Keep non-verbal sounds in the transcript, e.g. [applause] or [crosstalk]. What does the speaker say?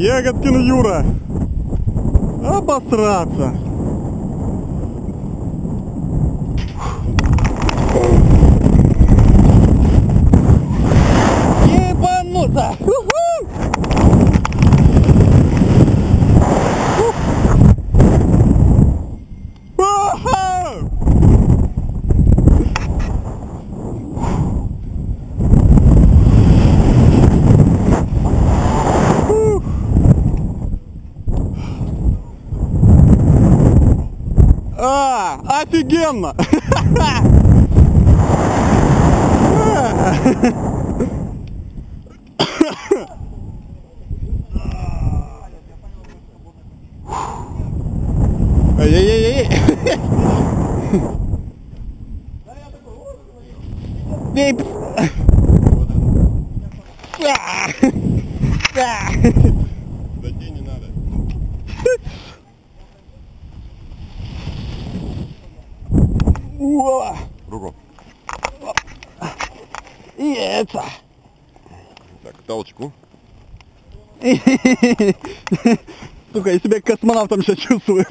Ягодкин Юра. Обосраться. А, офигенно! Эй-эй-эй-эй! Эй, п- А! А! Дойти не надо. Уа! Руку. И это! Так, толчку. [laughs] Сука, я себя космонавтом сейчас чувствую.